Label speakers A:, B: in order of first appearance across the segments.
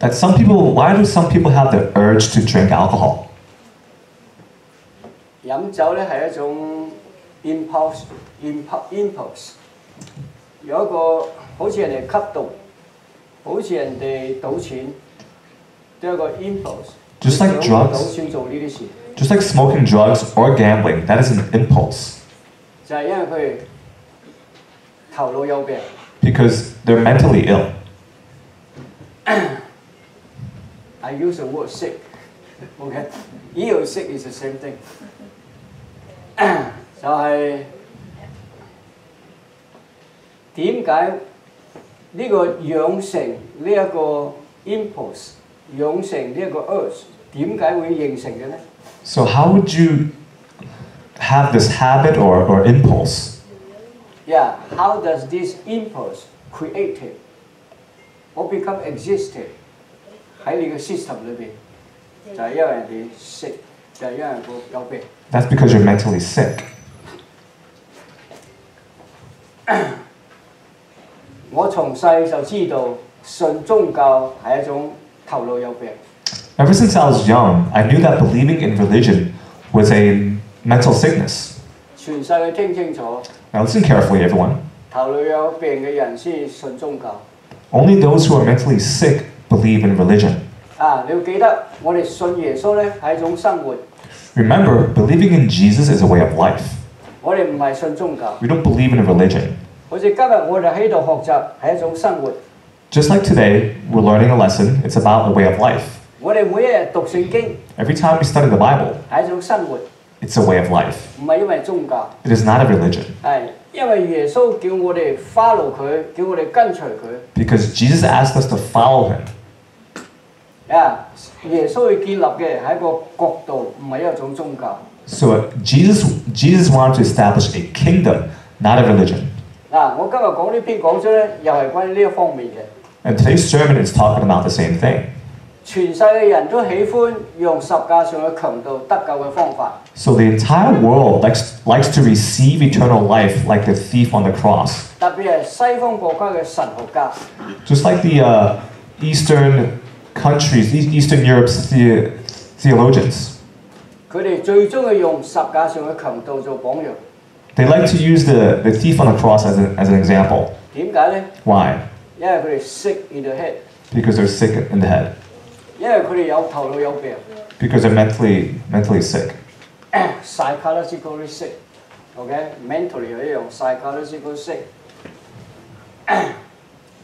A: that some people, why do some people have the urge to drink alcohol?
B: 饮酒咧系一种 impulse impulse impulse，有一个好似人哋吸毒，好似人哋赌钱，都有一个 impulse。
A: Just like
B: 想
A: drugs
B: 赌钱做呢啲事，
A: Just like smoking drugs or gambling, that is an impulse
B: 就系因为佢哋头脑有病。
A: because they're mentally ill.
B: I use the word sick. Okay, ill sick is the same thing. 就系点解呢个养成呢一个 impulse，养成呢一个 urge，点解会形成嘅呢？
A: So, how would you have this habit or, or impulse?
B: Yeah, how does this impulse created or become existed 喺你嘅 system 里边？就系因为人哋 sick，就系因为个有病。
A: That's because you're mentally sick.
B: 我从细就知道信宗教系一种头脑有病。
A: Ever since I was young, I knew that believing in religion was a mental sickness.
B: 全世界听清楚，
A: Now, listen carefully, everyone.
B: 头脑有病嘅人先信宗教。
A: Only those who are mentally sick believe in religion.
B: 啊，你要记得，我哋信耶稣咧系一种生活，
A: Remember, believing in Jesus is a way of life.
B: 我哋唔系信宗教。
A: We don't believe in a religion.
B: 好似今日我哋喺度学习系一种生活，
A: Just like today, we're learning a lesson, it's about a way of life.
B: 我哋每一日读圣经
A: Every time we study the Bible,
B: 系一种生活，
A: it's a way of life.
B: 唔系因为宗教，
A: It is not a religion.
B: 系因为耶稣叫我哋 follow 佢，叫我哋跟随佢。
A: Because Jesus asked us to follow him.
B: 啊，耶稣要建立嘅系一个国度，唔系一种宗教。
A: So uh, Jesus, Jesus wanted to establish a kingdom, not a religion.
B: 嗱，我今日讲呢篇讲章咧，又系关于呢一方面嘅。
A: And today's sermon is talking about the same thing.
B: 全世嘅人都喜欢用十架上嘅强盗得救嘅方法，
A: So the entire world likes, likes to receive eternal life like the thief on the cross.
B: 特别系西方国家嘅神学家，
A: Just like the uh, Eastern countries, E- Eastern Europe's the, theologians.
B: 佢哋最中意用十架上嘅强盗做榜样。
A: They like to use the, the thief on the cross as, a, as an example.
B: 点解呢？
A: Why?
B: 因为佢哋 sick in the head，
A: Because they're sick in the head.
B: 因为佢哋有头脑有病
A: Because they're mentally, mentally sick.
B: ，psychologically sick，OK，mentally 又一样 psychological sick，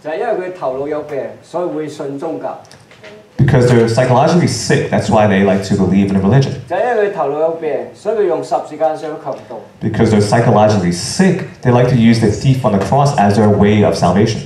B: 就系因为佢头脑有病，所以会信宗教。
A: Because they're psychologically sick, that's why they like to believe in a religion. Because they're psychologically sick, they like to use the thief on the cross as their way of salvation.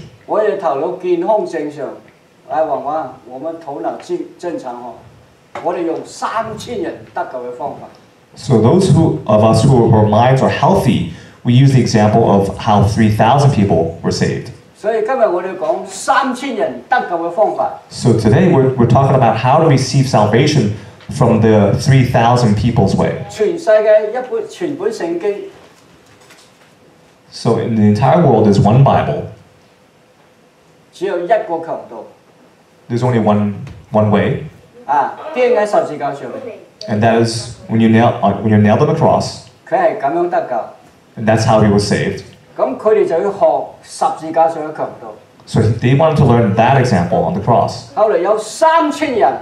A: So those who, of us who our minds are healthy, we use the example of how 3,000 people were saved.
B: 所以今日我哋讲三千人得救嘅方法。
A: So today we're, we're talking about how to receive salvation from the 3,000 people's way.
B: 全世界一本全本圣经
A: So in the entire world, there's one Bible.
B: 只有一个强盗
A: There's only one, one way,
B: 啊，钉喺十字架上面，
A: and that is when you nail, uh, when you're nailed on the cross,
B: 佢系咁样得救。
A: and that's how he was saved.
B: 咁佢哋就要学十字架上嘅强盗。
A: So they wanted to learn that example on the cross.
B: 后嚟有三千人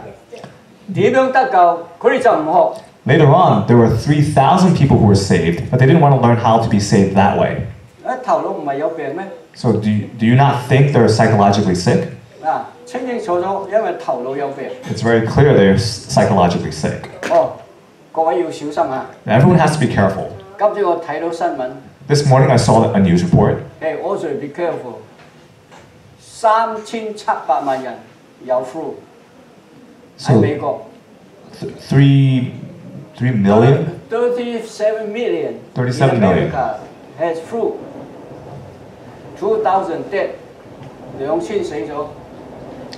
B: 点样得救，佢哋就唔学。
A: Later on, there were 3,000 people who were saved, but they didn't want to learn how to be saved that way.
B: 诶头脑唔系有病咩？
A: So do you, do you not think they're psychologically sick?
B: 啊，清清楚楚，因为头脑有病。
A: It's very clear they're psychologically sick.
B: 哦，各位要小心啊！
A: Now, everyone has to be careful.
B: 今朝我睇到新闻，
A: This morning I saw a news report
B: 诶，also be careful，三千七百万人有 flu， 喺美国
A: Th- three, three million.
B: thirty-seven million
A: 37
B: in
A: million.
B: America has flu two thousand dead 两千死咗，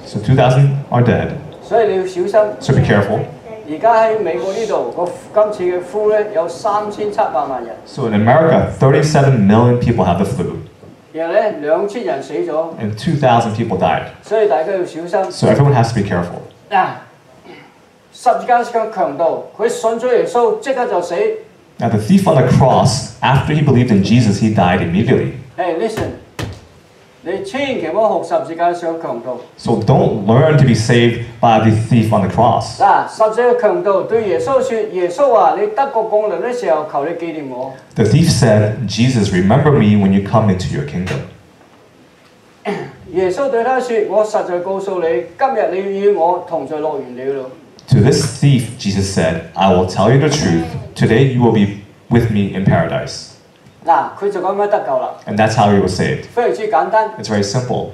A: So 2,000 are dead.
B: 所以你要小心。
A: So be careful.
B: 而家喺美国呢度个今次嘅 flu 咧有三千七百万人，
A: So in America, 37 million people have the flu,
B: 然后咧两千人死咗，
A: and 2,000 people died.
B: 所以大家要小心。
A: So everyone has to be careful.
B: 嗱，十字架上强盗，佢信咗耶稣即刻就死。
A: Now the thief on the cross, after he believed in Jesus, he died immediately.
B: 诶，listen，
A: So don't learn to be saved by the thief on the cross.
B: 嗱，十字架强盗对耶稣说：耶稣啊，你得国降临嘅时候，求你纪念我。
A: The thief said, Jesus, remember me when you come into your kingdom.
B: 耶稣对他说：我实在告诉你，今日你与我同在乐园了。
A: To this thief, Jesus said, I will tell you the truth. Today you will be with me in paradise.
B: 嗱，佢就咁样得救啦，
A: And that's how he was saved.
B: 非常之简单。
A: It's very simple.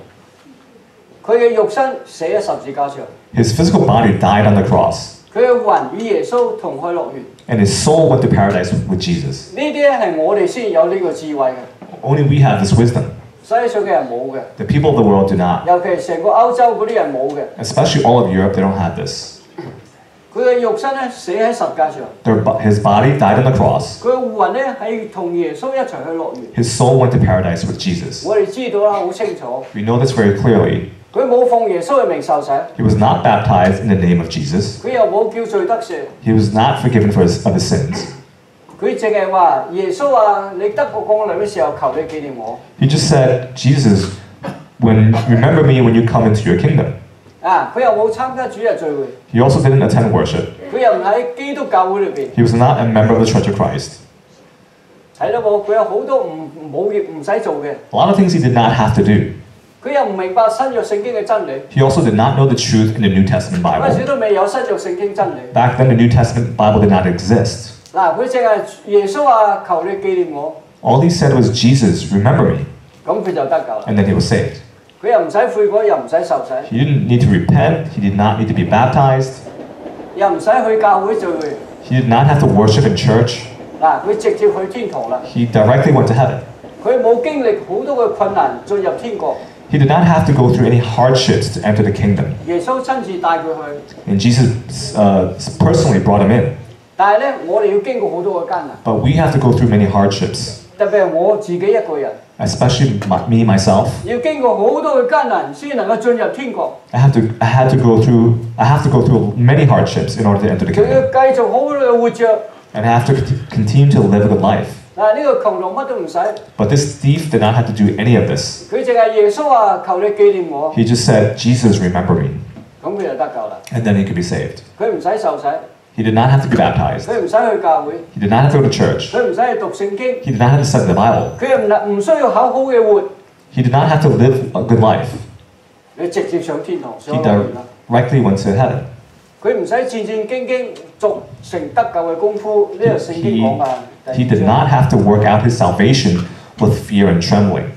B: 佢嘅肉身死喺十字架上，
A: His physical body died on the cross,
B: 佢嘅魂与耶稣同去乐园。
A: and his soul went to paradise with Jesus.
B: 呢啲咧系我哋先有呢个智慧嘅，
A: Only we have this wisdom.
B: 世上嘅人冇嘅，
A: The people of the world do not.
B: 尤其系成个欧洲嗰啲人冇嘅。
A: Especially all of Europe, they don't have this.
B: 佢嘅肉身咧死喺十字架上，
A: Their, bo- his body died on the cross.
B: 佢嘅魂咧系同耶稣一齐去乐园。
A: His soul went to paradise with Jesus.
B: 我哋知道啦，好清楚，
A: We know this very clearly.
B: 佢冇奉耶稣嘅名受洗，
A: He was not baptized in the name of Jesus.
B: 佢又冇叫罪得赦，
A: He was not forgiven for his, of his sins.
B: 佢净系话耶稣啊，你得国降临嘅时候，求你纪念我。
A: He just said, Jesus, when remember me when you come into your kingdom.
B: 啊，佢又冇参加主日聚会，
A: He also didn't attend worship.
B: 佢又唔喺基督教会里边，
A: He was not a member of the Church of Christ.
B: 睇到冇？佢有好多唔冇嘢唔使做嘅，
A: A lot of things he did not have to do.
B: 佢又唔明白新约圣经嘅真理。
A: He also did not know the truth in the New Testament
B: 嗰阵时
A: Bible.
B: 都未有新约圣经真理。
A: Back then, the New Testament Bible did not exist.
B: 嗱，佢净系耶稣啊，求你纪念我，
A: All he said was, Jesus, remember me.
B: 咁佢就得救啦。
A: And then he was saved.
B: 佢又唔使悔改，又唔使受洗，
A: He didn't need to repent. He did not need to be baptized.
B: 又唔使去教会聚会。
A: He did not have to worship in church.
B: 嗱，佢直接去天堂啦。
A: He directly went to heaven.
B: 佢冇经历好多嘅困难进入天国，
A: He did not have to go through any hardships to enter the kingdom.
B: 耶稣亲自带佢去。
A: And Jesus uh, personally brought him in.
B: 但系咧，我哋要经过好多嘅艰难，
A: But we have to go through many hardships,
B: 特别系我自己一个人，
A: especially my, me, myself.
B: 要经过好多嘅艰难先能够进入天国。
A: I have to, I had to go through, I have to go through many hardships in order to enter the
B: 佢要
A: kingdom.
B: 继续好好地活着。
A: And I have to cont- continue to live a good life.
B: 嗱，呢个穷郎乜都唔使，
A: But this thief did not have to do any of this.
B: 佢净系耶稣啊，求你纪念我，
A: He just said, Jesus, remember me.
B: 咁佢就得救啦。
A: And then he could be saved.
B: 佢唔使受洗，
A: he did not have to be baptized. He did not have to go to church. He did not have to study the Bible. He did not have to live a good life. He directly went to heaven.
B: He,
A: he did not have to work out his salvation with fear and trembling.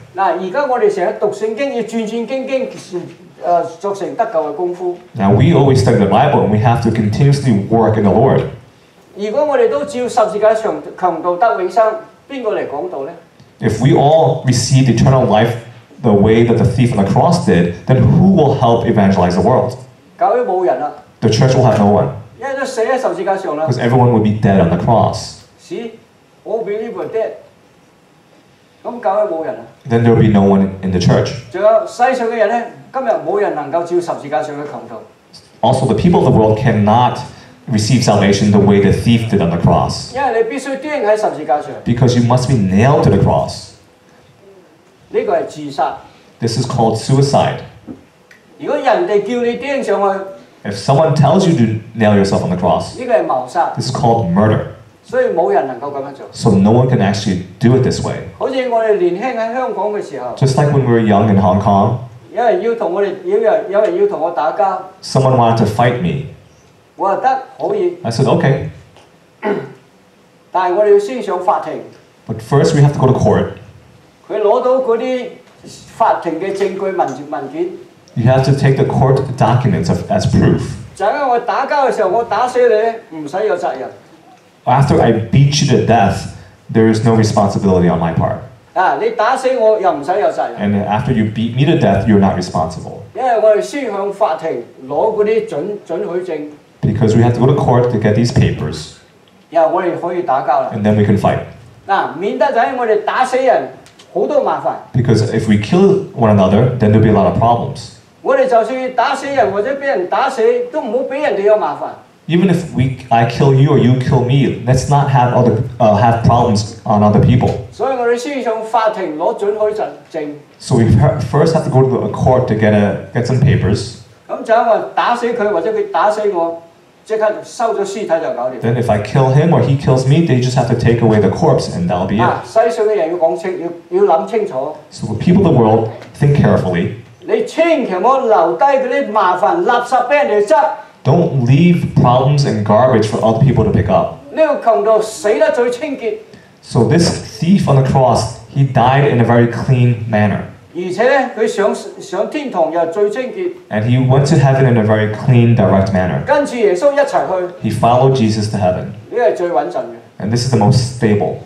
B: 嗱，而家我哋成日读圣经要战战兢兢诶作成得救嘅功夫。
A: Now, we always study the Bible and we have to continuously work in the Lord.
B: 如果我哋都照十字架上强盗得永生，边个嚟讲道呢？
A: If we all received eternal life the way that the thief on the cross did, then who will help evangelize the world?
B: 教会冇人啦，
A: The church will have no one
B: 因为都死喺十字架上啦。
A: because everyone would be dead on the cross.
B: See, all believer dead。咁教会冇人啦。
A: Then there would be no one in the church.
B: 仲有世上嘅人呢，
A: Also, the people of the world cannot receive salvation the way the thief did on the cross. Because you must be nailed to the cross. This is called suicide. If someone tells you to nail yourself on the cross, this is called murder. So no one can actually do it this way. Just like when we were young in Hong Kong,
B: 有人要同我哋，有人有人要同我打交，
A: someone wanted to fight me.
B: 我话得可以，
A: I said, okay,
B: 但系我哋要先上法庭，
A: but first we have to go to court.
B: 佢攞到嗰啲法庭嘅证据文文件，
A: You have to take the court documents of, as proof.
B: 就 就因为我打交嘅时候，我打死你，唔使有责任。
A: After I beat you to death, there is no responsibility on my part.
B: 啊，你打死我又唔使有責任
A: ，And then after you beat me to death, you're not responsible.
B: 因為我哋先向法庭攞嗰啲准准許證
A: ，Because we have to go to court to get these papers,
B: 然後我哋可以打交啦。
A: and then we can fight.
B: 嗱、免得就喺我哋打死人好多麻煩。
A: Because if we kill one another, then there'll be a lot of problems.
B: 我哋就算打死人或者俾人打死，都唔好俾人哋有麻煩。
A: Even if we, I kill you or you kill me, let's not have other uh, have problems on other people.
B: 所以我哋先向法庭攞准许证证。
A: So we fir- first have to go to a court to get a get some papers.
B: 咁就因为打死佢或者佢打死我，即刻收咗尸体就搞掂。
A: Then if I kill him or he kills me, they just have to take away the corpse, and that'll be
B: 啊，
A: it.
B: 世上嘅人要讲清，要要谂清楚。
A: So the people of the world think carefully.
B: 你千祈唔好留低嗰啲麻烦垃圾俾人哋执。
A: Don't leave problems and garbage for other people to pick up.
B: 呢个强盗死得最清洁，
A: So this thief on the cross, he died in a very clean manner.
B: 而且咧佢上上天堂又最清洁，
A: And he went to heaven in a very clean, direct manner.
B: 跟住耶稣一齐去，
A: He followed Jesus to heaven.
B: 呢个系最稳阵嘅。
A: And this is the most stable.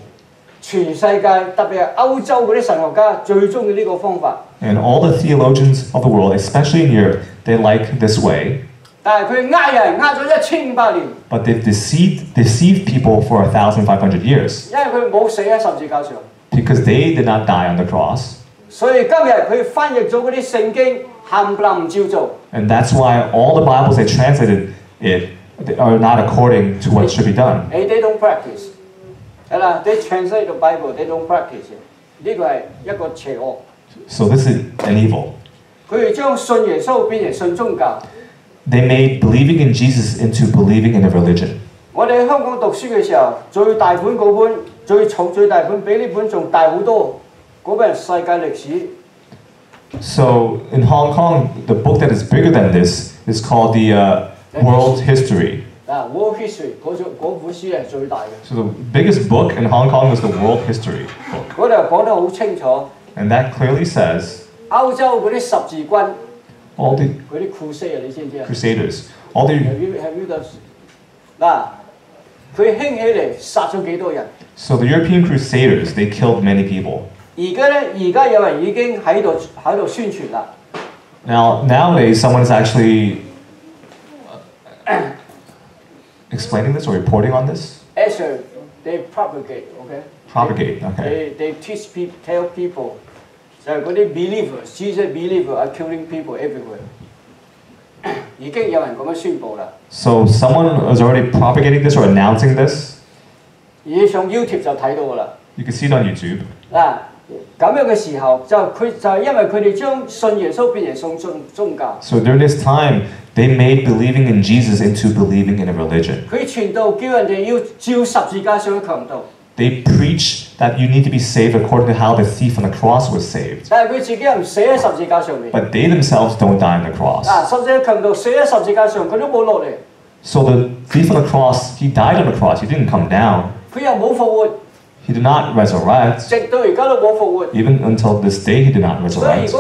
B: 全世界特别系欧洲嗰啲神学家最中意呢个方法，
A: And all the theologians of the world, especially in Europe, they like this way.
B: 但系佢呃人呃咗一千五百年，
A: But they've deceived, deceived people for 1,500 years
B: 因为佢冇死喺十字架上。
A: because they did not die on the cross.
B: 所以今日佢翻译咗嗰啲圣经，冚唪唥唔照做。
A: And that's why all the Bibles they translated it they are not according to what should be done.
B: They they don't practice，系啦，they translate the Bible，they don't practice。呢个系一个邪恶。
A: So this is an evil.
B: 佢哋将信耶稣变成信宗教。
A: They made believing in Jesus into believing in a religion.
B: 我哋喺香港读书嘅时候，最大本嗰本最重最大本，比呢本仲大好多。嗰本系世界历史，
A: So in Hong Kong, the book that is bigger than this is called the uh, World History.
B: 啊，World History 嗰种嗰本书系最大嘅。
A: So the biggest book in Hong Kong is the World History book.
B: 嗰度讲得好清楚，
A: And that clearly says
B: 欧洲嗰啲十字军
A: all the
B: 嗰啲 crusade 啊，你知唔知啊？
A: crusaders, all the
B: 系于系于个嗱，佢兴起嚟杀咗几多人？
A: so the European crusaders they killed many people.
B: 而家咧，而家有人已经喺度喺度宣传啦。
A: Now nowadays someone's actually uh, explaining this or reporting on this.
B: Actually, they propagate, okay?
A: Propagate, okay.
B: They they teach people, tell people， 就系嗰啲 believers, Jesus believer are killing people everywhere。已经有人咁样宣布啦，
A: So someone is already propagating this or announcing this.
B: 而上 YouTube 就睇到㗎啦。
A: You can see it on YouTube.
B: 嗱，咁样嘅时候就佢就系因为佢哋将信耶稣变成信宗宗教，
A: So during this time, they made believing in Jesus into believing in a religion.
B: 佢传道叫人哋要照十字架上去强盗，
A: They preach that you need to be saved according to how the thief on the cross was saved. But they themselves don't die on the cross. So the thief on the cross, he died on the cross, he didn't come down. He did not resurrect. Even until this day, he did not resurrect.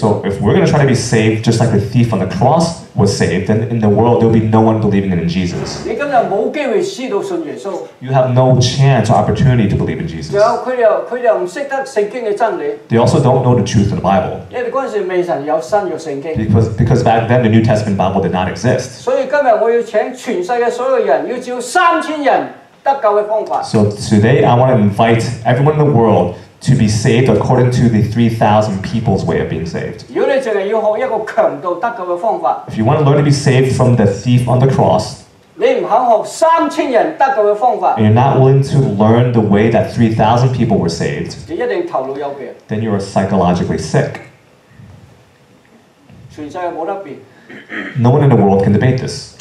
A: So if we're going to try to be saved just like the thief on the cross was saved, then in the world there'll be no one believing in Jesus. You have no chance or opportunity to believe in Jesus. They also don't know the truth of the Bible. Because, because back then the New Testament Bible did not exist. So today I want to invite everyone in the world to be saved according to the 3,000 people's way of being saved. If you want to learn to be saved from the thief on the cross, and you're not willing to learn the way that 3,000 people were saved, then you are psychologically sick. No one in the world can debate this.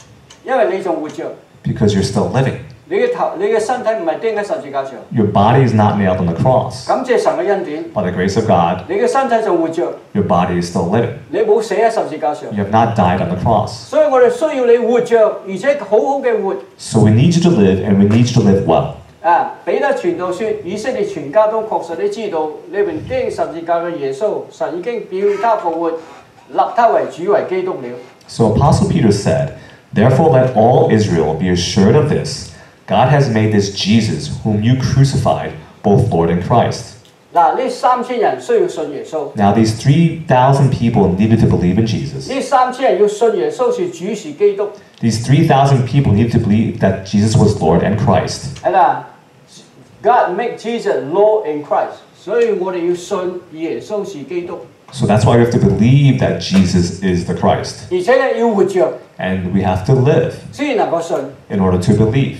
A: Because you're still living.
B: 你嘅头你嘅身体唔系钉喺十字架上。
A: Your body is not nailed on the cross.
B: 感谢神嘅恩典，
A: By the grace of God,
B: 你嘅身体仲活着，
A: your body is still living.
B: 你冇死喺十字架上。
A: You have not died on the cross.
B: 所以我哋需要你活着，而且好好嘅活。
A: So we need you to live, and we need you to live well.
B: 啊！彼得传道说：以色列全家都确实地知道，你们钉十字架嘅耶稣，神已经叫他复活， 立他为主为基督了。
A: So Apostle Peter said, Therefore let all Israel be assured of this God has made this Jesus, whom you crucified, both Lord and Christ.
B: 嗱，呢三千人需要信耶稣，
A: Now, these 3,000 people needed to believe in Jesus.
B: 呢三千人要信耶稣是主是基督，
A: These 3,000 people needed to believe that Jesus was Lord and Christ.
B: 系啦。God make Jesus Lord in Christ，所以我哋要信耶稣是基督，
A: So that's why we have to believe that Jesus is the Christ.
B: 而且咧要活着
A: And we have to live
B: 先能够信。
A: in order to believe.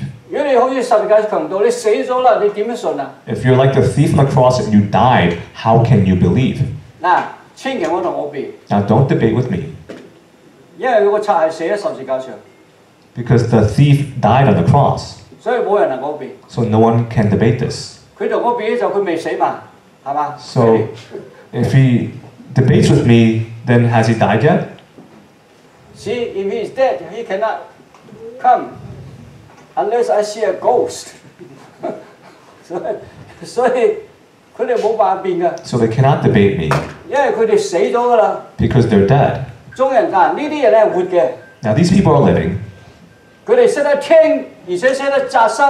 A: If you're like the thief on the cross and you died, how can you believe? Now, don't debate with me. Because the thief died on the cross. So no one can debate this. So if he debates with me, then has he died yet?
B: See, if he is dead, he cannot come unless I see a ghost 所以所以佢哋冇办法辩㗎，
A: So they cannot debate me
B: 因为佢哋死咗㗎啦。
A: because they're dead.
B: 众人嗱，呢啲人咧系活嘅，
A: Now these people are living.
B: 佢哋识得听，而且识得扎心。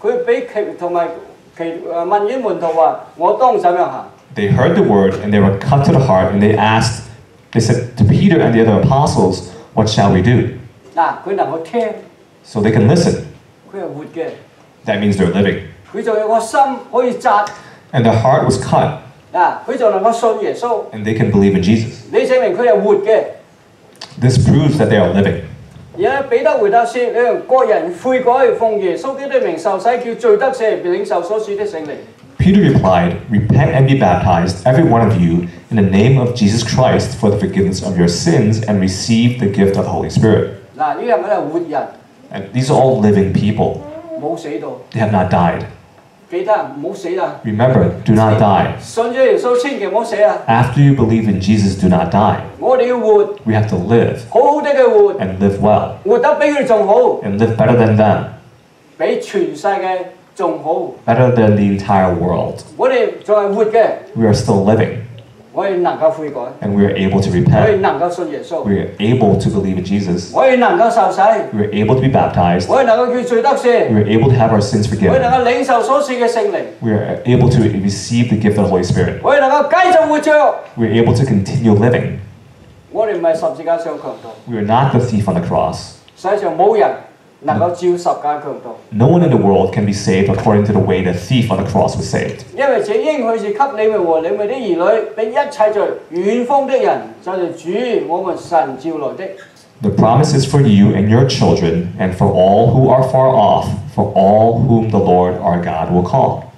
B: 佢俾其同埋其诶问于门徒话：我当怎样行？
A: They heard the word and they were cut to the heart and they asked, they said to Peter and the other apostles, What shall we do?
B: 嗱，佢能够听，
A: So they can listen.
B: 佢系活嘅，
A: That means they're living.
B: 佢就有个心可以扎，
A: And their heart was cut
B: 嗱，佢就能够信耶稣。
A: and they can believe in Jesus.
B: 你证明佢系活嘅。
A: This proves that they are living.
B: 而家彼得回答说：你们各人悔改，奉耶稣基督的名受洗，叫罪得赦，领受所赐的圣灵。
A: Peter replied, Repent and be baptized, every one of you, in the name of Jesus Christ for the forgiveness of your sins and receive the gift of the Holy Spirit.
B: 嗱，呢啲系咪系活人？
A: and these are all living people. They have not died. Remember, do not die. After you believe in Jesus, do not die. We have to live. And live well. And live better than them. Better than the entire world. We are still living. And we are able to repent. We are able to believe in Jesus. We are able to be baptized. We are able to have our sins forgiven. We are able to receive the gift of the Holy Spirit. We are able to continue living. We are not the thief on the cross. No one in the world can be saved according to the way the thief on the cross was saved. The promise is for you and your children, and for all who are far off, for all whom the Lord our God will call.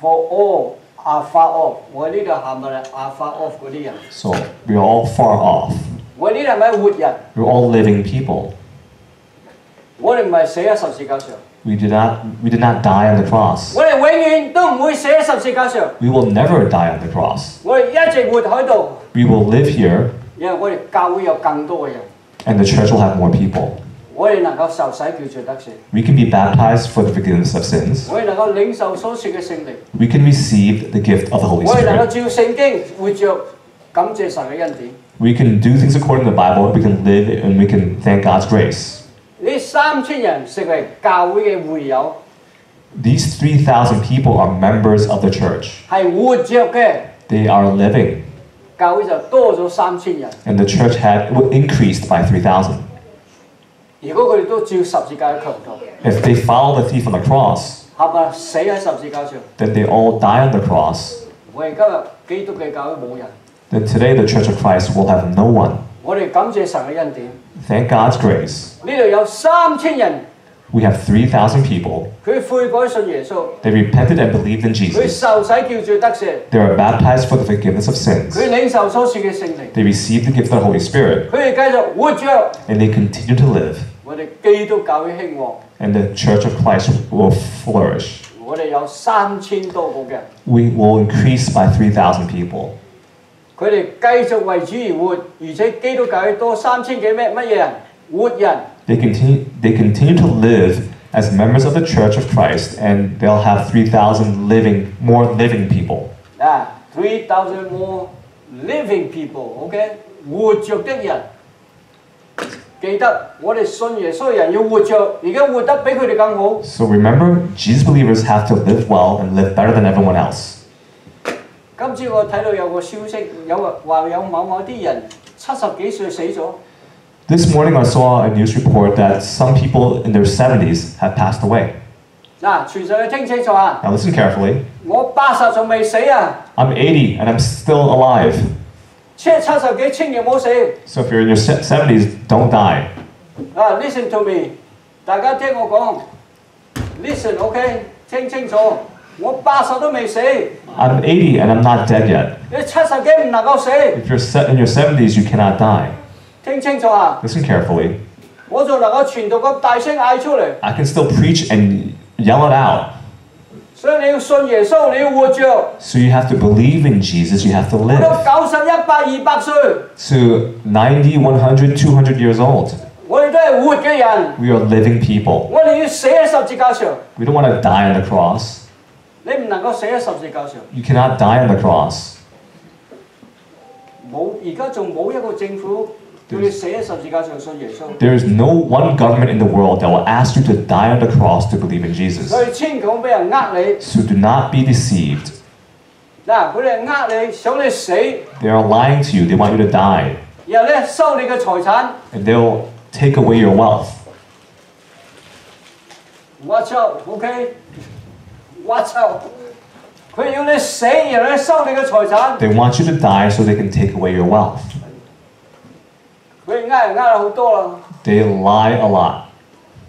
B: for all are far off?
A: So we are all far off. We're all living people. We did not we did not die on the cross. We will never die on the cross. We will live here. And the church will have more people. We can be baptized for the forgiveness of sins. We can receive the gift of the Holy Spirit. We can do things according to the Bible, we can live and we can thank God's grace.
B: 呢三千人成为教会嘅会友，
A: These 3,000 people are members of the church.
B: 系活着嘅，
A: They are living.
B: 教会就多咗三千人。
A: And the church had increased by 3,000.
B: 如果佢哋都照十字架嘅强盗，
A: If they follow the thief on the cross,
B: 系咪死喺十字架上？
A: then they all die on the cross.
B: 我哋今日基督嘅教会冇人，
A: Then today the Church of Christ will have no one.
B: 我哋感谢神嘅恩典。
A: Thank God's grace.
B: 呢度有三千人，
A: We have 3,000 people.
B: 佢悔改信耶稣，
A: They repented and believed in
B: 佢
A: Jesus.
B: 受洗叫罪得赦，
A: They were baptized for the forgiveness of sins.
B: 佢领受所赐嘅圣灵，
A: They received the gift of the Holy Spirit.
B: 佢哋继续活着。
A: And they continue to live.
B: 我哋基督教会兴旺，
A: And the Church of Christ will flourish.
B: 我哋有三千多个嘅人。
A: We will increase by 3,000 people.
B: 佢哋继续为主而活，而且基督教会多三千几咩乜嘢人活人，
A: They continue, they continue to live as members of the Church of Christ, and they'll have 3,000 living, more living people.
B: 啊，three thousand more living people，OK，、活着的人。记得我哋信耶稣嘅人要活着，而家活得比佢哋更好。
A: So remember, Jesus believers have to live well and live better than everyone else.
B: 今朝我睇到有个消息，有个话有某某啲人七十几岁死咗，
A: This morning I saw a news report that some people in their 70s have passed away.
B: 嗱，全上去听清楚啊！
A: Now listen carefully.
B: 我八十仲未死啊，
A: I'm 80 and I'm still alive.
B: 即系七十几千祈唔好死。
A: So if you're in your se- 70s, don't die.
B: 啊，listen to me，大家听我讲，listen，OK，、听清楚，我八十都未死，
A: I'm 80 and I'm not dead yet. If you're in your 70s, you cannot die. Listen carefully. I can still preach and yell it out. So you have to believe in Jesus, you have to live. To 90, 100, 200 years old. We are living people. We don't want to die on the cross. You cannot die on the cross.
B: There's,
A: there is no one government in the world that will ask you to die on the cross to believe in Jesus. So do not be deceived. They are lying to you. They want you to die. And they'll take away your wealth.
B: Watch out, okay? out，OK？Watch out！佢要你死，然后咧收你嘅财产。
A: They want you to die so they can take away your wealth.
B: 佢哋呃人呃得好多啦。
A: They lie a lot.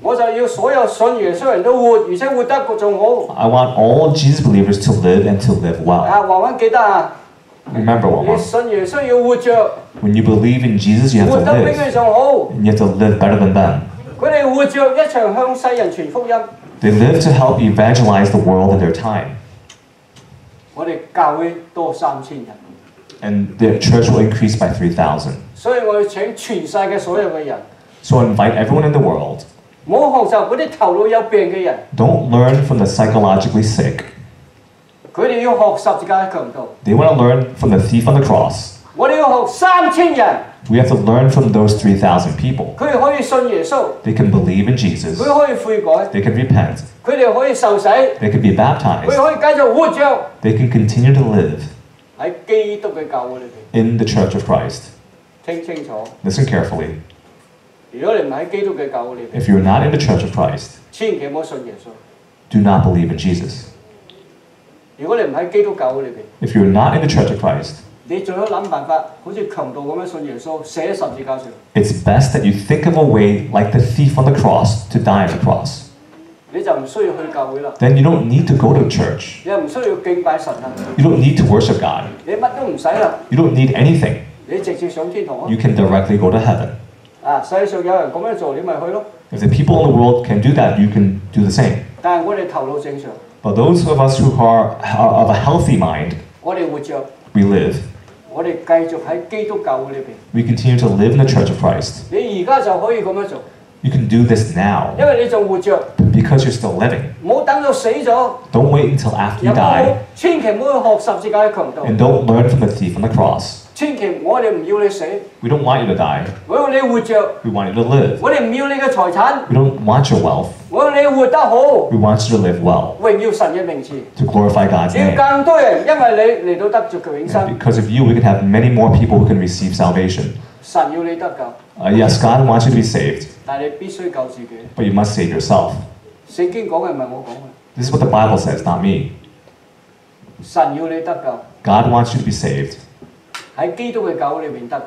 B: 我就要所有信耶稣人都活，而且活得仲好。
A: I want all Jesus believers to live and to live well.
B: 啊，华文记得啊，
A: Remember,
B: 你
A: Wama,
B: 信耶稣要活着，
A: when you believe in Jesus, you have
B: 活
A: to
B: 得比
A: live.
B: 佢哋仲好。
A: And you have to live better than them.
B: 佢哋活着一场向世人传福音。
A: They live to help evangelize the world in their time.
B: 我哋教会多三千人，
A: And the church will increase by 3,000.
B: 所以我要请全世界所有嘅人，
A: So invite everyone in the world.
B: 唔好学习嗰啲头脑有病嘅人，
A: Don't learn from the psychologically sick.
B: 佢哋要学十字架嘅强盗。
A: They want to learn from the thief on the cross.
B: 我哋要学三千人，
A: we have to learn from those 3,000 people. They can believe in Jesus. They can repent. They can be baptized. They can continue to live in the Church of Christ. Listen carefully. If you're not in the Church of Christ, do not believe in Jesus. If you're not in the Church of Christ,
B: 你最好谂办法，好似强盗咁样信耶稣，死喺十字架上。
A: it's best that you think of a way like the thief on the cross to die on the cross.
B: 你就唔需要去教会啦，
A: Then you don't need to go to church.
B: 你又唔需要敬拜神啦，
A: You don't need to worship God.
B: 你乜都唔使啦，
A: You don't need anything.
B: 你直接上天堂啊！
A: You can directly go to heaven.
B: 啊，世上有人咁样做，你咪去咯。
A: If the people in the world can do that, you can do the same.
B: 但系我哋头脑正常，
A: But those of us who are, are of a healthy mind,
B: 我哋活着，
A: we live. We continue to live in the Church of Christ. You can do this now. Because you're still living. Don't wait until after you die. And don't learn from the thief on the cross.
B: 千祈我哋唔要你死，
A: We don't want you to die.
B: 我要你活着，
A: We want you to live.
B: 我哋唔要你嘅财产，
A: We don't want your wealth.
B: 我要你活得好，
A: We want you to live well,
B: 荣耀神嘅名字。
A: to glorify God's
B: 要
A: name.
B: 更多人因为你嚟到得着佢永
A: And
B: 生，
A: because of you, we can have many more people who can receive salvation.
B: 神要你得救，
A: Uh, yes, God wants you to be saved,
B: 但系你必须救自己。
A: but you must save yourself.
B: 圣经讲嘅唔系我讲嘅，
A: This is what the Bible says, not me.
B: 神要你得救，
A: God wants you to be saved,
B: 喺基督嘅教会里面得救，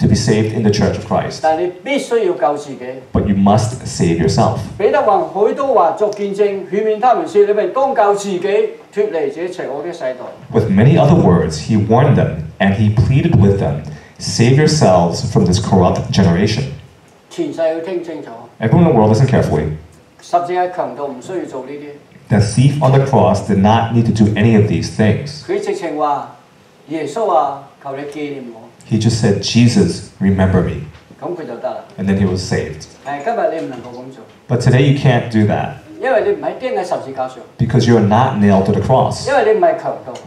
A: to be saved in the church of Christ.
B: 但系你必须要救自己。
A: But you must save yourself.
B: 彼得话：许多话作见证，劝勉他们说：你们当救自己，脱离这邪恶的世代。
A: With many other words, he warned them and he pleaded with them save yourselves from this corrupt generation.
B: 全世要听清楚，
A: Everyone in the world, listen carefully.
B: 十字架强盗唔需要做呢啲，
A: The thief on the cross did not need to do any of these things.
B: 佢直情话：耶稣啊，求你纪念我，
A: He just said, Jesus, remember me. And then he was saved. But today you can't do that. Because you're not nailed to the cross.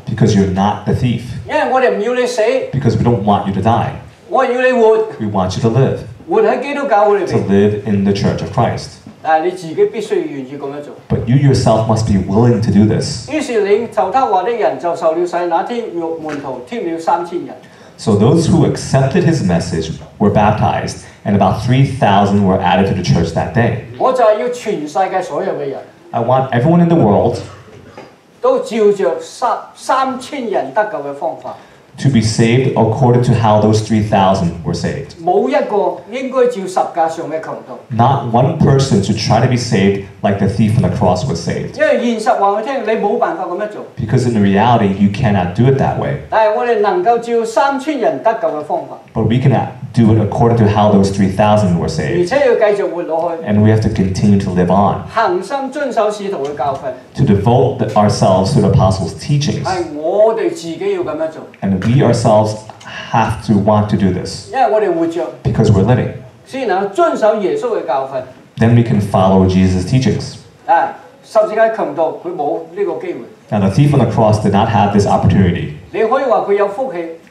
A: Because you're not the thief. Because we don't want you to die. We want you to live to
B: 边。
A: live in the church of Christ.
B: 但系你自己必须要愿意咁样做。
A: But you yourself must be willing to do this.
B: 于是领受他话的人就受了洗，那天肉门徒添了三千人。
A: So those who accepted his message were baptized, and about 3,000 were added to the church that day.
B: 我就系要全世界所有嘅人
A: I want everyone in the world
B: 都照着三三千人得救嘅方法，
A: to be saved according to how those 3,000 were saved. Not one person should try to be saved like the thief on the cross was saved. Because in reality, you cannot do it that way. But we can do it according to how those 3,000 were saved. And we have to continue to live on. To devote ourselves to the apostles' teachings. And we ourselves have to want to do this. Because we're living. Then we can follow Jesus' teachings. Now, the thief on the cross did not have this opportunity.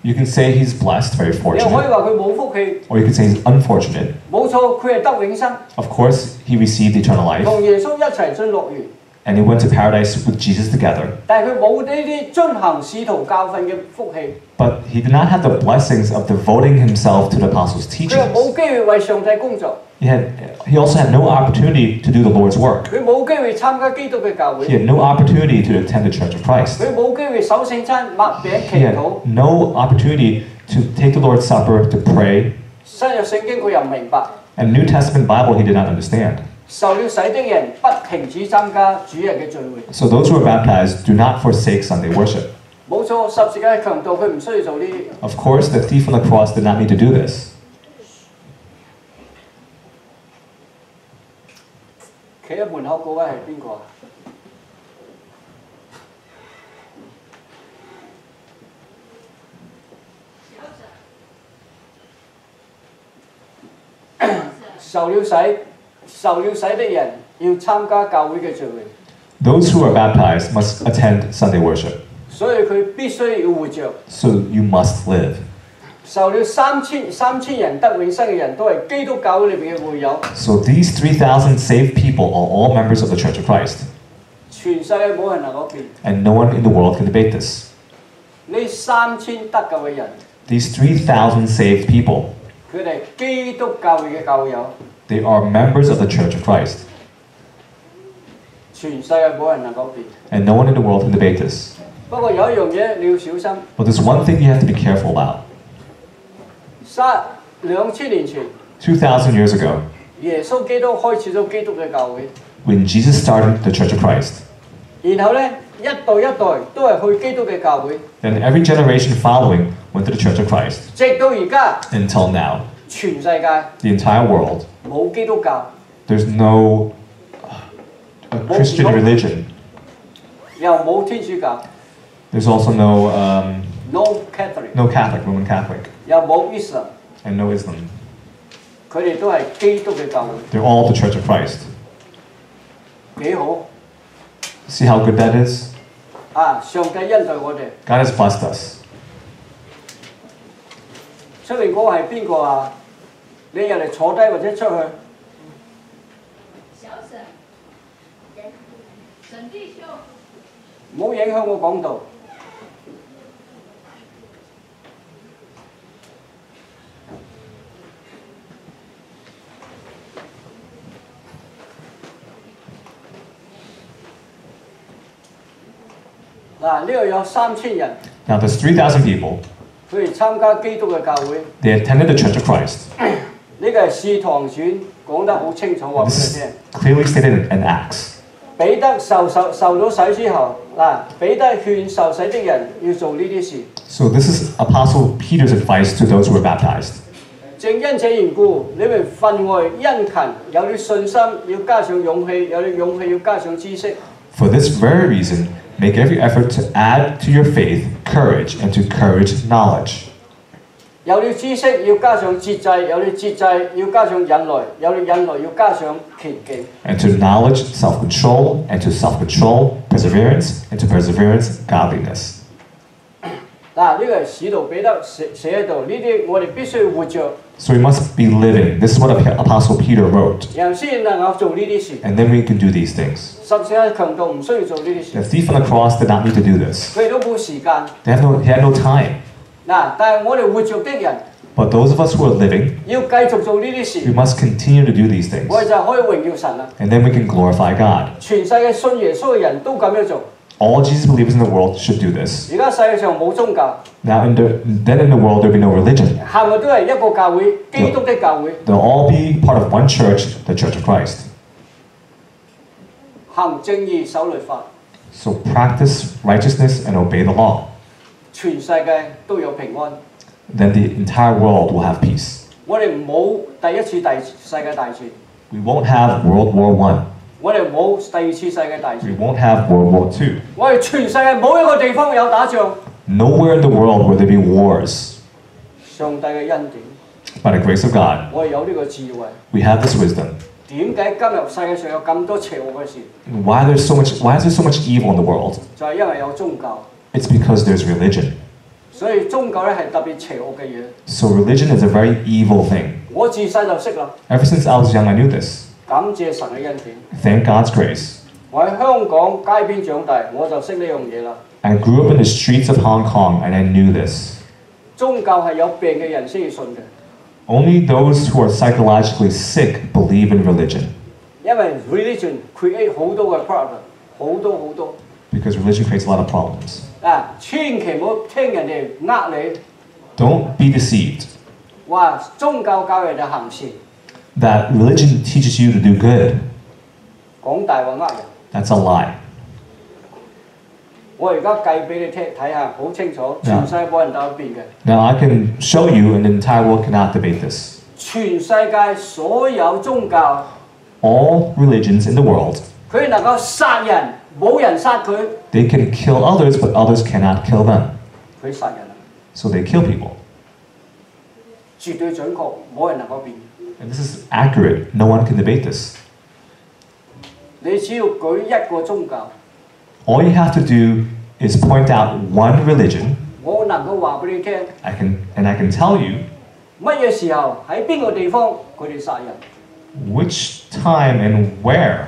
B: 你可以话佢有福气，
A: You can say he's blessed, very
B: 你又可以
A: fortunate,
B: 话佢冇福气。
A: or you can say he's unfortunate.
B: 冇错，佢系得永生，
A: Of course, he received eternal life,
B: 同耶稣一齐进乐园，
A: and he went to paradise with Jesus together.
B: 但系佢冇呢啲遵行使徒教训嘅福气，
A: But he did not have the blessings of devoting himself to the apostles'
B: 佢又冇
A: teachings.
B: 机会为上帝工作，
A: He, had, he also had no opportunity to do the Lord's work.
B: 佢冇机会参加基督嘅教
A: He
B: 会，
A: had no opportunity to attend the Church of Christ.
B: 佢冇机会守圣餐、擘饼
A: He
B: 祈
A: had
B: 祷，
A: no opportunity to take the Lord's Supper, to pray,
B: 新约圣经佢又唔明白，
A: and New Testament Bible he did not understand.
B: 受了洗的人不停止参加主日嘅聚会。
A: So those who are baptized do not forsake Sunday worship.
B: 冇错，十字架嘅强盗佢唔需要做呢啲，
A: Of course, the thief on the cross did not need to do this.
B: 企喺门口嗰位系边个啊？受了洗， 受了洗的人要参加教会嘅聚会，
A: Those who are baptized must attend Sunday worship.
B: 所以佢必须要活着。
A: So you must live.
B: 受了三千三千人得永生嘅人都系基督教会里边嘅会友，
A: So these 3,000 saved people are all members of the Church of Christ.
B: 全世界冇人能够变。
A: And no one in the world can debate this.
B: 呢三千得救嘅人，
A: These 3,000 saved people,
B: 佢哋系基督教会嘅教友，
A: They are members of the Church of Christ. And no one in the world can debate this. But there's one thing you have to be careful about. 2,000 years ago, when Jesus started the Church of Christ, then every generation following went to the Church of Christ. Until now, the entire world.
B: 冇基督教，
A: there's no uh, Christian religion.
B: 又冇天主教
A: There's also no, um,
B: ，no Catholic，
A: no Catholic, Roman Catholic,
B: 又冇 Islam，
A: and no Islam.
B: 佢哋都系基督嘅教会，
A: They're all the Church of Christ.
B: 几好
A: See how good that is?
B: 啊！上帝恩待我哋，
A: God has blessed us.
B: 出面嗰个系边个啊？ 你入嚟坐低或者出去，
C: 小沈，沈弟兄，
B: 唔好影響我講道。嗱，呢度有三千人
A: ，Now, there's 3,000 people.
B: 佢哋參加基督嘅教會。
A: They attended the Church of Christ.
B: 呢个系《使徒行传》讲得好清楚话俾
A: This
B: 你
A: is
B: 听。
A: clearly stated in, in Acts.
B: 彼得受受受咗洗之后，嗱，彼得劝受洗的人要做呢啲事。
A: So, this is Apostle Peter's advice to those who were baptized.
B: 正因这缘故，你们分外殷勤，有啲信心，要加上勇气；有啲勇气，要加上知识；
A: For this very reason, make every effort to add to your faith courage, and to courage, knowledge.
B: 有了知识要加上节制，有了节制要加上忍耐，有了忍耐要加上虔敬。
A: And to knowledge, self control, and to self control, perseverance, and to perseverance, godliness.
B: 嗱，呢个系使徒彼得写写喺度，呢啲我哋必须要活着，
A: So we must be living. This is what Ap- Apostle Peter wrote.
B: 然后先能够做呢啲事。
A: And then we can do these things.
B: 十字架强盗唔需要做呢啲
A: The
B: 事，
A: thief on the cross did not need to do this.
B: 佢哋都冇时间。
A: They had no, he had no time. But those of us who are living, we must continue to do these things. And then we can glorify God. All Jesus believers in the world should do this. Now, in the, then in the world, there'll be no religion.
B: They'll,
A: they'll all be part of one church, the Church of Christ. So practice righteousness and obey the law.
B: 全世界都有平安。
A: Then the entire world will have peace.
B: 我哋冇第一次大世界大战，
A: We won't have World War One.
B: 我哋冇第二次世界大
A: We
B: 战，
A: won't have World War Two.
B: 我哋全世界冇一个地方有打仗。
A: Nowhere in the world will there be wars.
B: 上帝嘅恩典，
A: By the grace of God,
B: 我哋有呢个智慧。
A: we have this wisdom.
B: 点解今日世界上有咁多邪恶嘅事？
A: Why there's so much? Why is there so much evil in the world?
B: 就系因为有宗教，
A: It's because there's religion.
B: 所以宗教咧系特别邪恶嘅嘢。
A: So religion is a very evil thing.
B: 我自细就识啦，
A: Ever since I was young, I knew this.
B: 感谢神嘅恩典。
A: Thank God's grace.
B: 我喺香港街边长大，我就识呢样嘢啦。
A: I grew up in the streets of Hong Kong, and I knew this.
B: 宗教系有病嘅人先至信嘅，
A: Only those who are psychologically sick believe in religion,
B: 因为 religion create 好多嘅 problem，好多好多。
A: because religion creates a lot of problems.
B: 啊，千祈唔好听人哋呃你，
A: Don't be deceived.
B: 话宗教教人哋行善，
A: That religion teaches you to do good.
B: 讲大话呃人。
A: That's a lie.
B: 我而家计俾你听睇下，好清楚，全世界冇人斗得变嘅。
A: Now I can show you, and the entire world cannot debate this.
B: 全世界所有宗教，
A: All religions in the world,
B: 佢能够杀人， 冇人杀佢，
A: they can kill others, but others cannot kill them.
B: 佢杀人啊，
A: So they kill people.
B: 绝对准确，冇人能够变。
A: And this is accurate. No one can debate this.
B: 你只要举一个宗教，
A: All you have to do is point out one religion.
B: 我能够话俾你听，
A: I can, and I can tell you
B: 乜嘢时候喺边个地方佢哋杀人
A: which time and where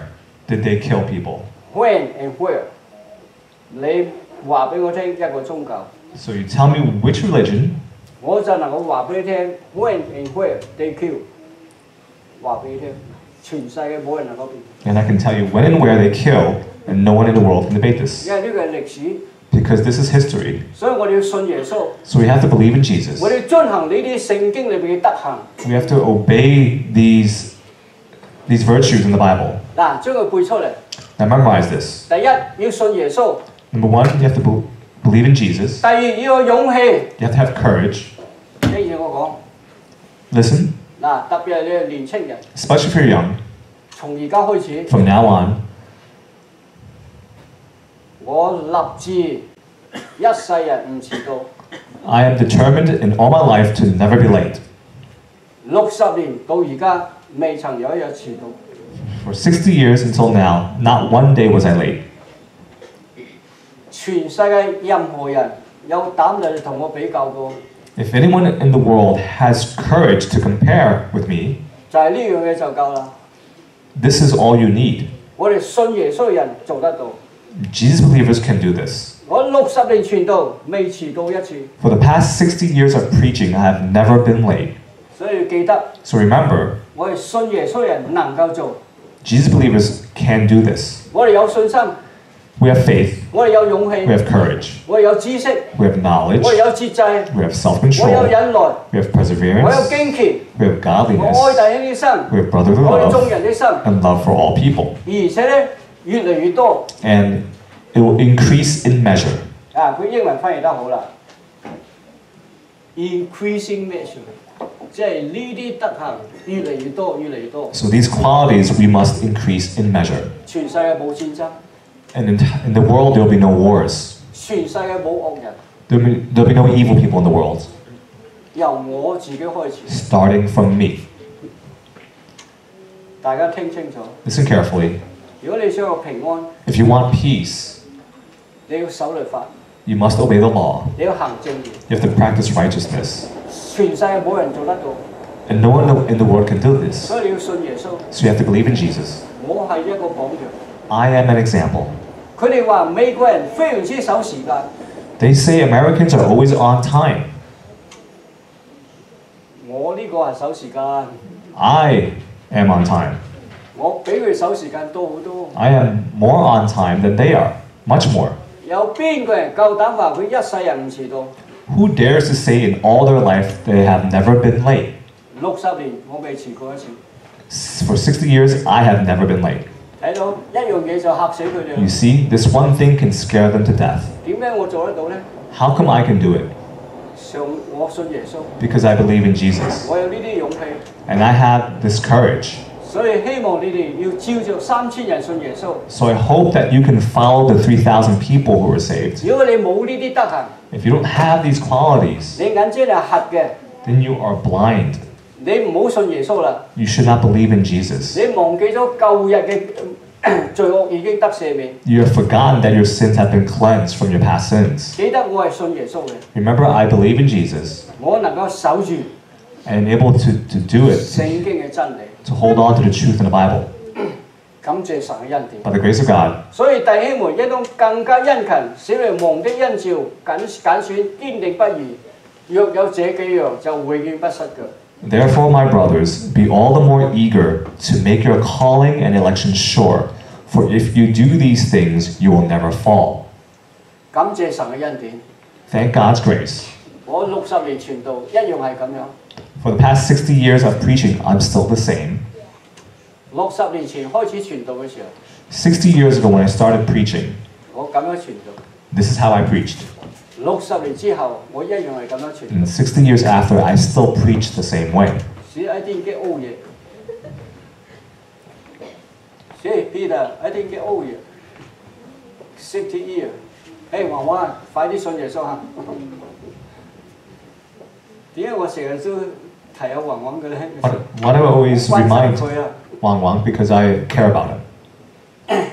A: did they kill people.
B: ，when and where。你话俾我听一个宗教，
A: So you tell me which religion,
B: 我就能够话俾你听 when and where they kill。话俾你听，全世界冇人能够变，
A: and I can tell you when and where they kill, and no one in the world can debate this.
B: 因为呢个系历史，
A: Because this is history.
B: 所以我哋要信耶稣。
A: So we have to believe in Jesus.
B: 我哋遵行呢啲圣经里边嘅德行。
A: We have to obey these, these virtues in the Bible.
B: 嗱，将佢背出嚟。
A: Now memorize this.
B: 第一要信耶稣，
A: Number one, you have to be- believe in Jesus.
B: 第二要有勇气。
A: You have to have courage.
B: 听住我
A: Listen,
B: 讲，嗱，特别系你系年青人，
A: especially if you're young,
B: 从而家开始，
A: from now on,
B: 我立志一世人唔迟到。
A: I am determined in all my life to never be late.
B: 六十年到而家未曾有一日迟到。
A: For 60 years until now, not one day was I late.
B: 全世界任何人有胆量同我比较过，
A: If anyone in the world has courage to compare with me,
B: 就系呢样嘢就够啦。
A: this is all you need.
B: 我哋信耶稣嘅人做得到。
A: Jesus believers can do this.
B: 我六十年传道未迟到一次，
A: For the past 60 years of preaching, I have never been late.
B: 所以记得
A: So remember,
B: 我哋信耶稣嘅人能够做，
A: Jesus believers can do this.
B: 我哋有信心，
A: We have faith,
B: 我哋有勇气
A: we，have courage,
B: 我哋有知识，
A: we have knowledge,
B: 我哋有节制，
A: we have self
B: 我有
A: control,
B: 忍耐，
A: we have
B: 我有
A: perseverance,
B: 敬虔，
A: we have
B: 我爱
A: godliness,
B: 弟兄的心，
A: we have brotherly
B: 我爱众
A: love,
B: 人的心，
A: and love for all people.
B: 而且咧越嚟越多。
A: And it will increase in measure.
B: 啊，佢英文翻译得好啦，increasing measure，
A: So these qualities we must increase in measure. And in, in the world there will be no wars.
B: There will be,
A: there will be no evil people in the world. Starting from me. Listen carefully. If you want peace, you must obey the law. You have to practice righteousness. And no one in the world can do this. So you have to believe in Jesus. I am an example. They say Americans are always on time. I am on time. I am more on time than they are, much more. Who dares to say in all their life they have never been late? For 60 years, I have never been late. You see, this one thing can scare them to death. How come I can do it? Because I believe in Jesus. And I have this courage.
B: 所以希望你哋要照着三千人信耶稣。
A: So I hope that you can follow the 3,000 people who were saved.
B: 如果你冇呢啲德行，
A: If you don't have these qualities,
B: 你眼睛系瞎嘅，
A: then you are blind.
B: 你唔好信耶稣啦。
A: You should not believe in Jesus.
B: 你忘记咗旧日嘅呃罪恶已经得赦免。
A: You have forgotten that your sins have been cleansed from your past sins.
B: 记得我系信耶稣嘅，
A: Remember, I believe in Jesus
B: 我能够守住
A: and am able to, to do it,
B: 圣经嘅真理。
A: to hold on to the truth in the Bible.
B: 感谢神嘅恩典。
A: By the grace of God,
B: 所以弟兄们应当更加殷勤，小你蒙的恩召，紧拣选，坚定不移。若有这几样，就永远不失嘅。
A: Therefore, my brothers, be all the more eager to make your calling and election sure. For if you do these things, you will never fall.
B: 感谢神嘅恩典。
A: Thank God's grace.
B: 我六十年传道一样系咁样。
A: For the past 60 years of preaching, I'm still the same.
B: 六十年前开始传道嘅时候，
A: 60 years ago, when I started preaching,
B: 我咁样传道；
A: this is how I preached.
B: 六十年之后，我一样系咁样传
A: And
B: 道。
A: 60 years after, I still preach the same way.
B: 是 I didn't get old yet. See, Peter, I didn't get old yet. Sixty year. 诶，华华，快啲信耶稣吓！点解我成日都 提下华华嘅咧？
A: Why, why do I always
B: 关心
A: remind
B: 佢啊
A: Wang Wang? Because I care about him.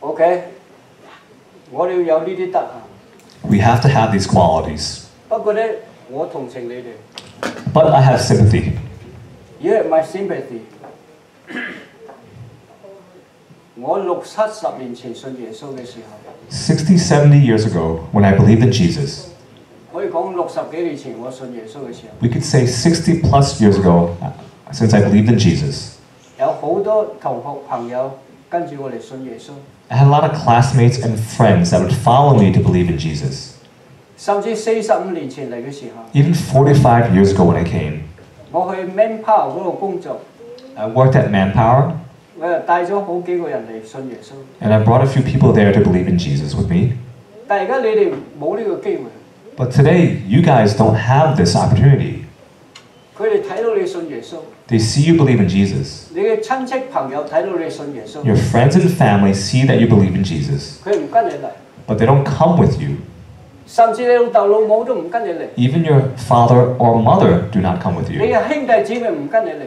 B: ，OK，我哋要有呢啲德行。
A: We have to have these qualities.
B: 不过咧，我同情你哋。
A: But I have sympathy.
B: You have my sympathy。我六七十年前信耶稣嘅时候，
A: 60, 70 years ago, when I believed in Jesus,
B: 可以讲六十几年前我信耶稣嘅时候，
A: we could say 60 plus years ago, uh, since I believed in Jesus,
B: 有好多同学朋友跟住我嚟信耶稣，
A: I had a lot of classmates and friends that would follow me to believe in Jesus.
B: 甚至四十五年前嚟嘅时候，
A: Even 45 years ago when I came,
B: 我去 Manpower 嗰度工作，
A: I worked at Manpower
B: 我又带咗好几个人嚟信耶稣。
A: and I brought a few people there to believe in Jesus with me.
B: 但系而家你哋冇呢个机会，
A: but today, you guys don't have this opportunity. They see you believe in Jesus. Your friends and family see that you believe in Jesus. But they don't come with you. Even your father or mother do not come with you.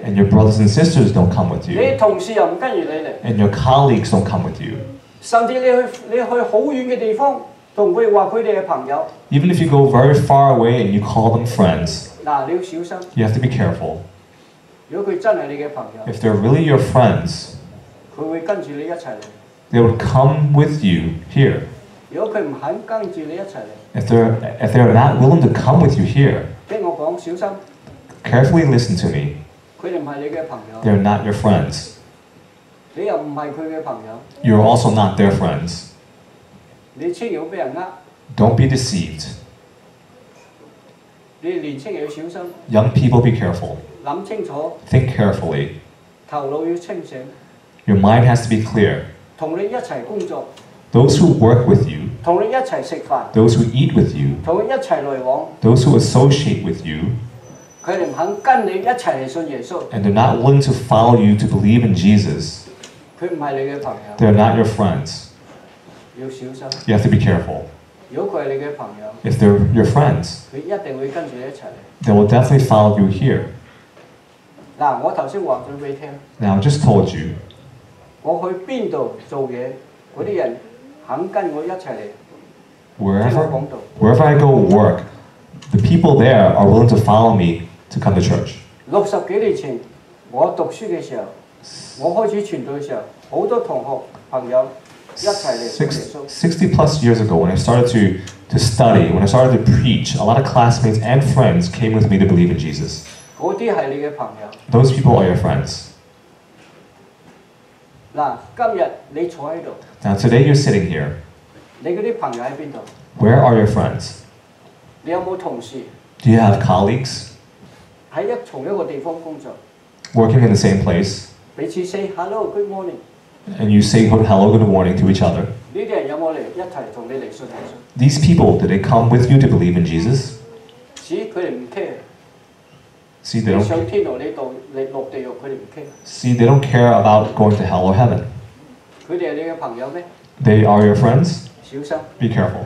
A: And your brothers and sisters don't come with you. And your colleagues don't come with you. Even if you go very far away and you call them friends, you have to be careful. If they're really your friends, they would come with you here. If they're, if they're not willing to come with you here, carefully listen to me. They're not your friends. You're also not their friends. Don't be deceived. Young people, be careful. Think carefully. Your mind has to be clear. Those who work with you, those who eat with you, those who associate with you, and they're not willing to follow you to believe in Jesus, they're not your friends.
B: 要小心。
A: You have to be careful.
B: 如果佢系你嘅朋友，
A: if they're your friends,
B: 佢一定会跟住你一齐嚟。
A: they will definitely follow you here.
B: 嗱，我头先话咗俾你听，
A: Now, I just told you,
B: 我去边度做嘢，嗰啲人肯跟我一齐嚟听我
A: wherever,
B: 讲道。
A: wherever I go work, the people there are willing to follow me to come to church.
B: 六十几年前，我读书嘅时候，我开始传道嘅时候，好多同学朋友一齐嚟信耶
A: six, 60 plus years ago when I started to, to study, when I started to preach, a lot of classmates and friends came with me to believe in Jesus. Those people are your friends. Now today you're sitting here. Where are your friends? Do you have colleagues? Working in the same place?
B: Hello, good morning
A: And you say good- hello, good morning to each other.
B: 呢啲人有冇嚟一齐同你嚟信耶稣？
A: These people, did they come with you to believe in Jesus?
B: 只佢哋唔 care。
A: See, they
B: 你
A: don't,
B: 上天堂，你到你落地狱，佢哋唔 care。
A: see, they don't care about going to hell or heaven.
B: 佢哋系你嘅朋友咩？
A: They are your friends.
B: 小心，
A: Be careful.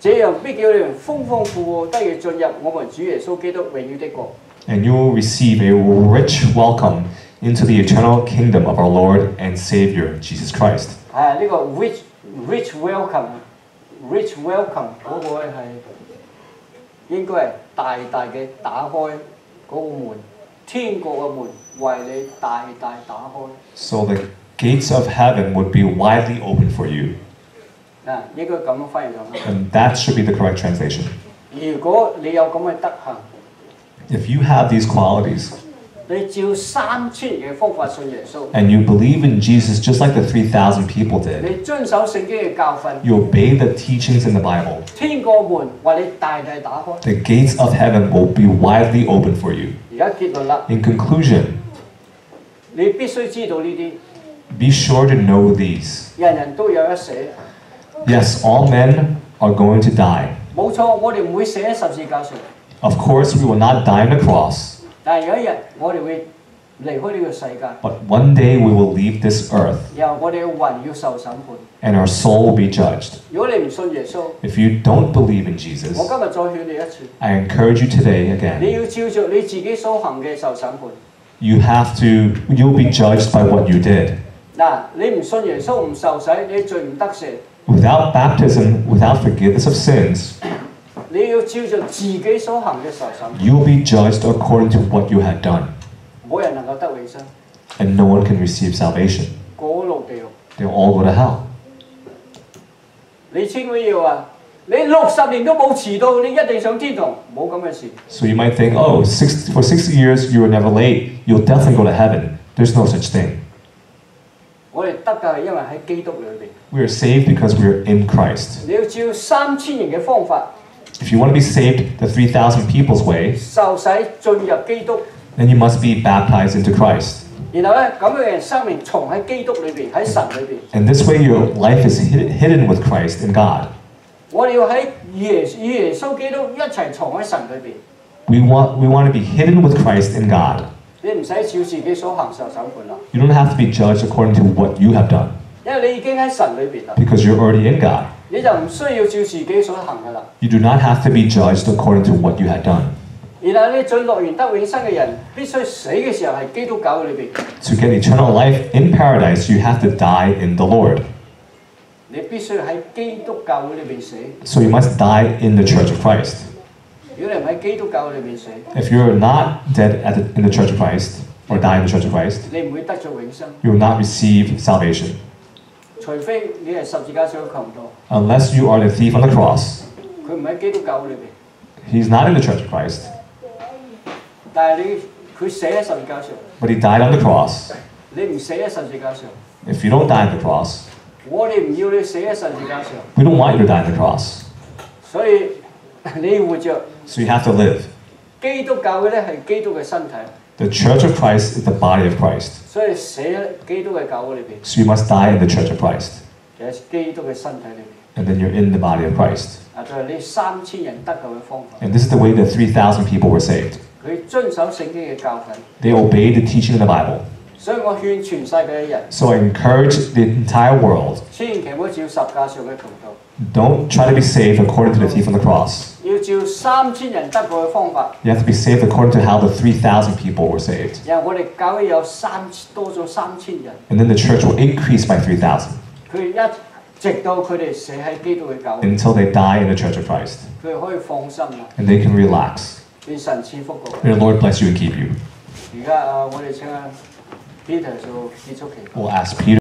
B: 这样必叫你们丰丰富富得以进入我们主耶稣基督荣耀的国。
A: And you will receive a rich welcome into the eternal kingdom of our Lord and Savior, Jesus Christ.
B: 啊，呢、个 rich rich welcome，rich welcome 嗰个系应该系大大嘅打开嗰个门，天国嘅门为你大大打开。
A: So the gates of heaven would be widely open for you.
B: 啊，应该咁样翻译上去。
A: And that should be the correct translation.
B: 如果你有咁嘅德行，
A: If you have these qualities and you believe in Jesus just like the 3,000 people did. You obey the teachings in the Bible. The gates of heaven will be widely open for you. In conclusion, be sure to know these. Yes, all men are going to die. Of course, we will not die on the cross.
B: 但系有一日我哋会离开呢个世界，
A: but one day we will leave this earth
B: 然后我哋嘅魂要受审判。
A: and our soul will be judged.
B: 如果你唔信耶稣，
A: If you don't believe in
B: 我
A: Jesus,
B: 今日再劝你一次，
A: I encourage you today
B: 你
A: again.
B: 要照着你自己所行嘅受审判。
A: You have to, you'll be judged by what you did.
B: 嗱，你唔信耶稣唔受洗，你罪唔得赦。
A: Without baptism, without forgiveness of sins,
B: 你要照着自己所行嘅受审判，
A: you'll be judged according to what you had done.
B: 冇人能够得永生，
A: And no one can receive salvation.
B: 过路地狱。
A: They'll all go to hell.
B: 你千祈要啊！你六十年都冇迟到，你一定上天堂，冇咁嘅事。
A: So you might think, oh, six, for 60 years you were never late, you'll definitely go to heaven. There's no such thing.
B: 我哋得救系因为喺基督里边。
A: We are saved because we are in Christ.
B: 你要照三千人嘅方法
A: If you want to be saved the 3,000 people's way,
B: 受洗进入基督，
A: then you must be baptized into Christ.
B: 然后咧咁样嘅人生命藏喺基督里边，喺神里边。
A: And this way your life is hid- hidden with Christ in God.
B: 我哋要喺耶与耶稣基督一齐藏喺神里边。
A: We want, we want to be hidden with Christ in God.
B: 你唔使照自己所行受审判啦，
A: You don't have to be judged according to what you have done
B: 因为你已经喺神里边啦，
A: because you're already in God.
B: 你就唔需要照自己所行噶啦。
A: You do not have to be judged according to what you had done.
B: 然后你进乐园得永生嘅人，必须死嘅时候系基督教里边，
A: To get eternal life in paradise, you have to die in the Lord.
B: 你必须喺基督教会里边死。
A: So you must die in the church of Christ.
B: 如果你唔喺基督教会里边死，
A: If you're not dead at the, in the church of Christ or die in the church of Christ,
B: 你唔会得咗永生，
A: you will not receive salvation
B: 除非你系十字架上嘅强盗，
A: unless you are the thief on the cross.
B: 佢唔喺基督教会里边，
A: He's not in the church of Christ,
B: 但系你佢死喺十字架上，
A: but he died on the cross.
B: 你唔死喺十字架上，
A: If you don't die on the cross,
B: 我哋唔要你死喺十字架上，
A: we don't want you to die on the cross.
B: 所以你要活着。
A: So you have to live.
B: 基督教会咧系基督嘅身体，
A: The church of Christ is the body of Christ.
B: 所以死喺基督嘅教会里边，
A: So you must die in the church of Christ.
B: 其实基督嘅身体里边。
A: And then you're in the body of Christ.
B: 啊，就系呢三千人得救嘅方法。
A: And this is the way the 3,000 people were saved.
B: 佢遵守圣经嘅教训，
A: They obeyed the teaching of the Bible.
B: 所以我劝全世界嘅人，
A: So I encourage the entire world
B: 千祈唔好照十架上嘅强盗，
A: Don't try to be saved according to the thief on the cross. You have to be saved according to how the 3,000 people were saved. And then the church will increase by 3,000. Until they die in the Church of Christ. And they can relax. May the Lord bless you and keep you. We'll ask Peter.